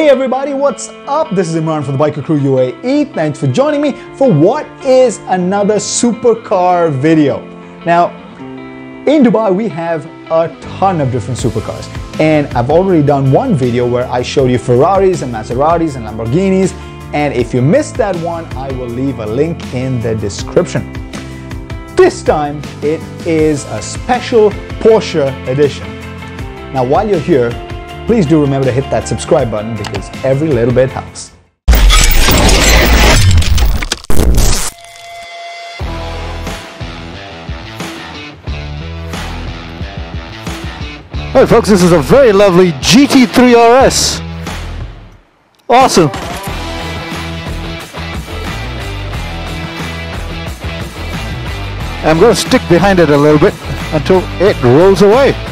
Hey everybody, what's up? This is Imran from the Biker Crew UAE. Thanks for joining me for what is another supercar video. Now, in Dubai, we have a ton of different supercars. And I've already done one video where I showed you Ferraris and Maseratis and Lamborghinis. And if you missed that one, I will leave a link in the description. This time, it is a special Porsche edition. Now, while you're here, please do remember to hit that subscribe button because every little bit helps. Hey folks, this is a very lovely GT3 RS. Awesome. I'm going to stick behind it a little bit until it rolls away.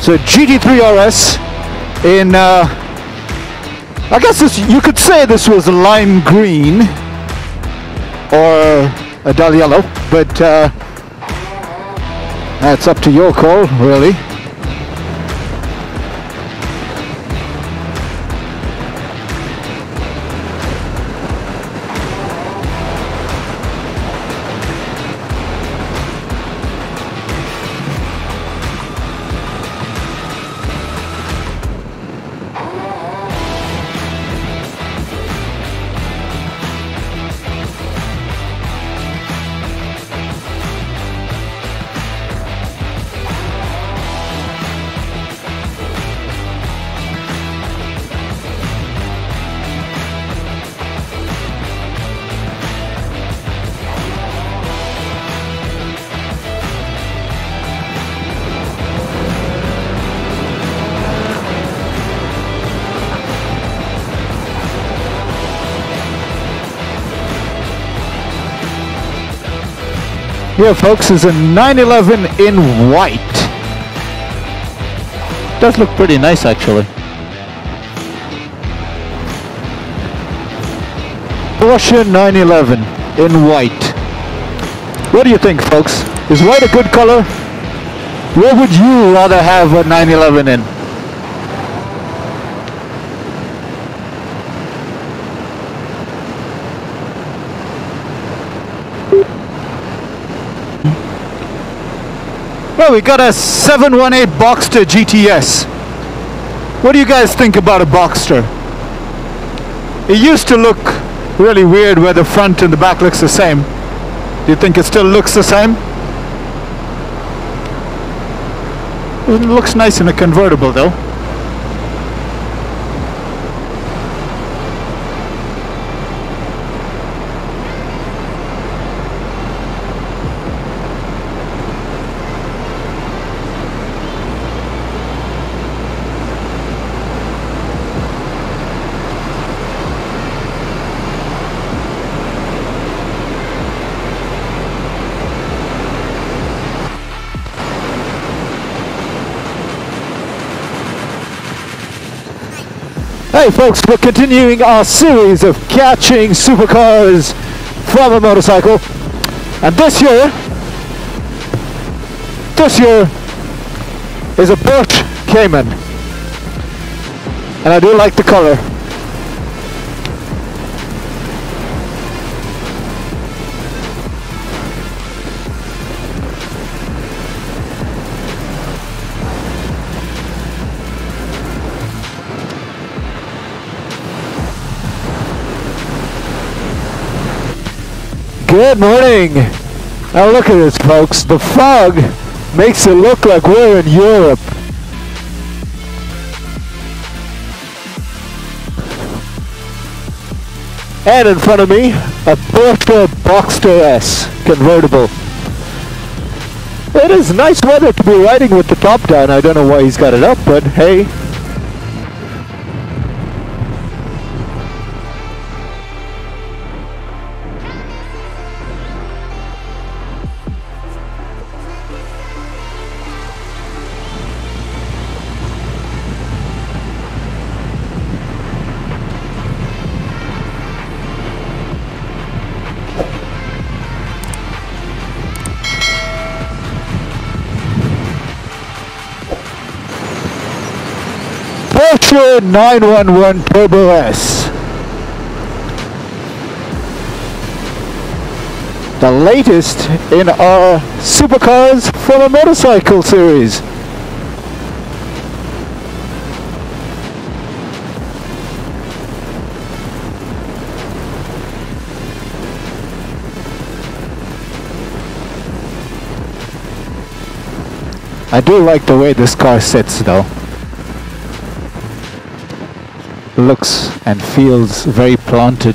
So GT3 RS in, uh, I guess this you could say this was lime green or a dull yellow, but uh, that's up to your call, really. Here, folks, is a 911 in white. Does look pretty nice, actually. Porsche 911 in white. What do you think, folks? Is white a good color? What would you rather have a 911 in? Well, we got a 718 Boxster GTS. What do you guys think about a Boxster? It used to look really weird where the front and the back looks the same. Do you think it still looks the same? It looks nice in a convertible though. Hey folks, we're continuing our series of catching supercars from a motorcycle. And this year, this year is a Porsche Cayman. And I do like the color. Good morning. Now look at this, folks. The fog makes it look like we're in Europe. And in front of me, a Porsche Boxster S convertible. It is nice weather to be riding with the top down. I don't know why he's got it up, but hey, Porsche 911 Turbo S. The latest in our supercars for the motorcycle series. I do like the way this car sits though. Looks and feels very planted.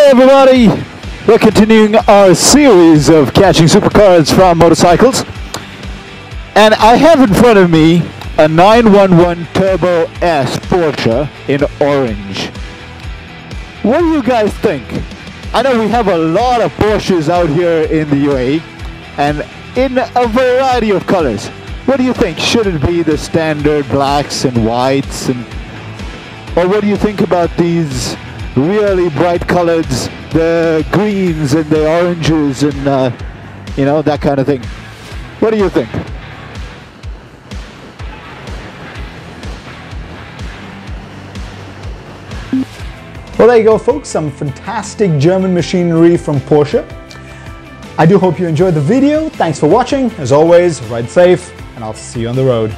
Hey everybody! We're continuing our series of catching supercars from motorcycles. And I have in front of me a 911 Turbo S Porsche in orange. What do you guys think? I know we have a lot of Porsches out here in the UAE and in a variety of colors. What do you think? Should it be the standard blacks and whites and or what do you think about these really bright colors, the greens and the oranges and uh, you know that kind of thing? What do you think? Well, there you go, folks. Some fantastic German machinery from Porsche. I do hope you enjoyed the video. Thanks for watching. As always, ride safe, and I'll see you on the road.